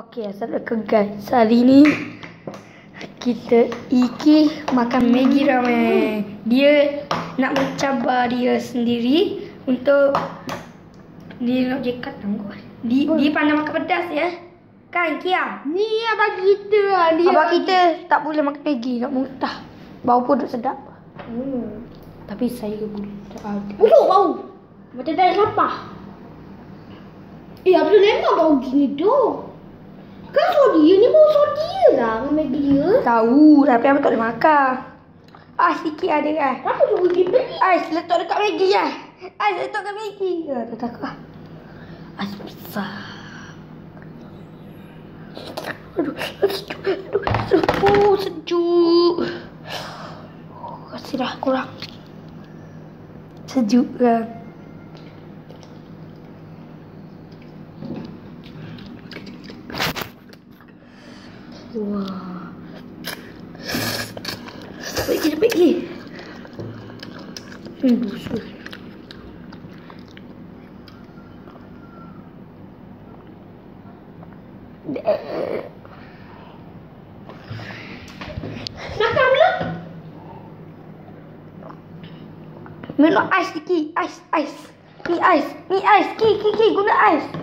Okey, Assalamualaikum guys. Hari ni kita Iki makan Maggi ramen. Dia nak mencabar dia sendiri untuk dia nak jekat tangguh. Dia, dia pandai makan pedas ya. Kan Kia? Ni yang bagi kita lah dia. Abang kita tak boleh makan Maggi, nak muntah. Bau pun duk sedap. Hmm. Tapi saya boleh. Tak Busuk bau. Macam dari sampah. Eh, apa memang bau gini tu? Kan sodia ni bau sodia lah dengan Maggi dia. Tahu, tapi abang tak boleh makan. Ah, sikit ada kan? Kenapa suruh pergi beli? Ais letak dekat Maggi ya. Ais letak dekat Maggi. Ya, tak takut ah. Ais besar. Aduh, sejuk. Aduh, sejuk. Oh, sejuk. Oh, kasih dah kurang. Sejuk kan. Wah. Lagi, cepat lagi. Hmm, busuk. Makan belum? Minum ais sikit. Ais, ais. Ni ais. Ni ais. Ki, ki, ki. Guna ais.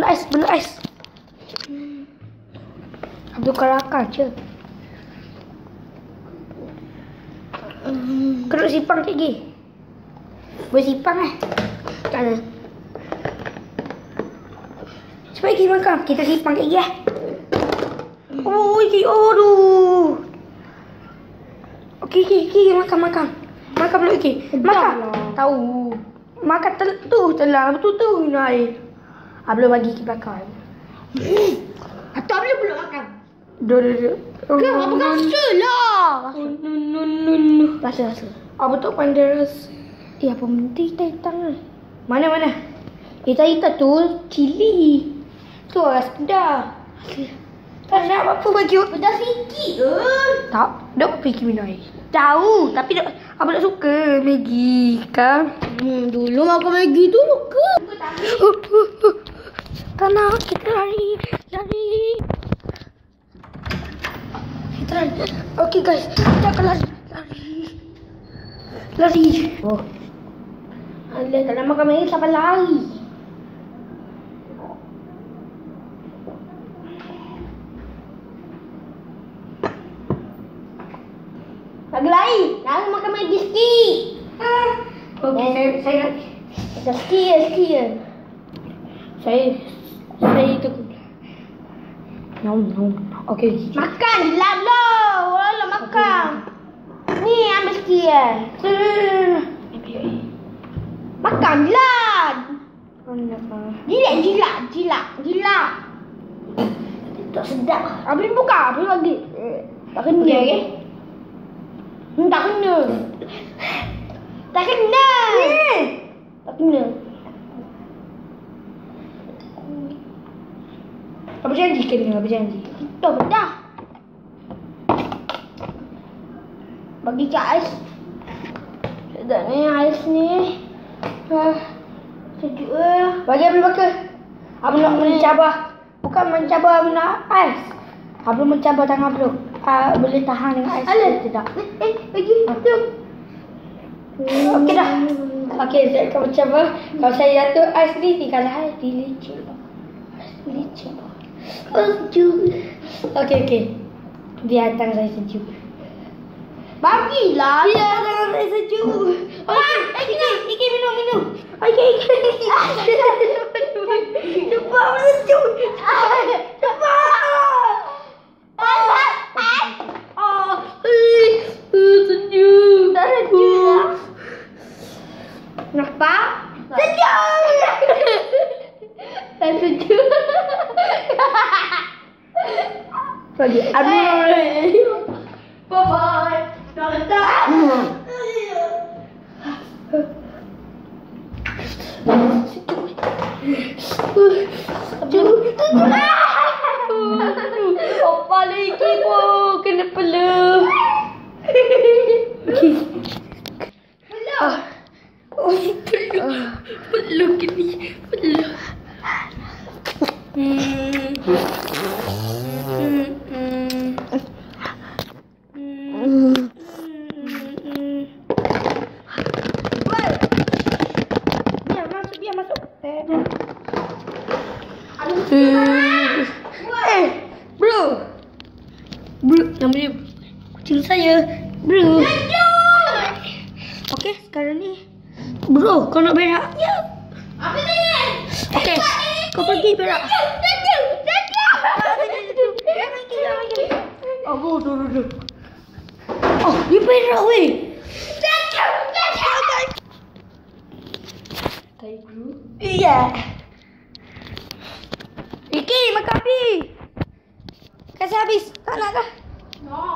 Guna ais, guna ais. Abdul Karakar je. Kena sipang sikit lagi. Boleh sipang eh. Tak ada. Cepat lagi makan. Kita sipang sikit lagi eh. Oh, iki. Aduh. Okey, okey, okey, makan, makan. Makan belum okey. Makan. lah. Tahu. Makan tel tu telah, betul tu minum air. Ah, belum bagi ke belakang. Atau boleh belum makan? Duh, duh, duh. Oh, Kan, apa rasa lah? No, no, no, no. Rasa, rasa. Apa tu pandai rasa? Eh, apa benda hitam-hitam ni? Mana, mana? Hitam-hitam tu cili. Tu rasa pedas. Tak nak apa-apa bagi Pedas sikit ke? Tak, dok fikir minum air. Tahu, tapi dok apa tak suka Maggi kan? Hmm, dulu makan Maggi tu suka. Uh, uh, uh. Tak nak, kita lari, lari. Kita lari. Okay guys, kita akan lari, lari. Lari. Oh. Alah, tak nak makan Maggi sampai lari. Lagi lari. Lari makan Maggi sikit. Okay, saya, saya, Macam sikit je, sikit je. saya, saya. Nom. Okay. Makan lah lo. Orang makan. Ni ambil sikit. Makan lah. Jilat, jilat, jilat, jilat. Tak sedap. Habis buka, habis lagi. Tak kena. Okey, okey. Hmm, tak kena. Tak kena. Tak kena. Apa janji kena? Apa janji? Kita bedah. Bagi cak ais. Sedap ni ais ni. Ah, sejuk eh. Bagi Abdul Bakar. Abdul nak mencabar. Bukan mencabar nak ais. Abdul mencabar tangan Abdul. Uh, boleh tahan dengan ais. Alah. Tidak. Eh, eh, bagi tu. Okey dah. Okey, saya akan mencabar. Kalau saya jatuh ais ni, tinggal ais. Dilicin. Ais dilicin. Sejuk. Okey, okey. Biar tangan saya sejuk. Bagilah. Biar tangan saya sejuk. Okey, Iki, Iki minum, minum. Okey, Iki. Cepat, sejuk. Pergi. Aduh. Bye bye. Tak Papa lagi bu kena pelu. Pelu. Pelu kini. Pelu. Hmm. Bro. Bro, nama dia kucing saya. Bro. Okey, sekarang ni. Bro, kau nak berak? Ya. Apa ni? Okey, kau pergi berak. Oh, bro, tu, tu, tu. Oh, dia berak weh. Dadah, dadah. Tiger. Iya. Iki, makan api. Kasih habis. Tak nak kah? No.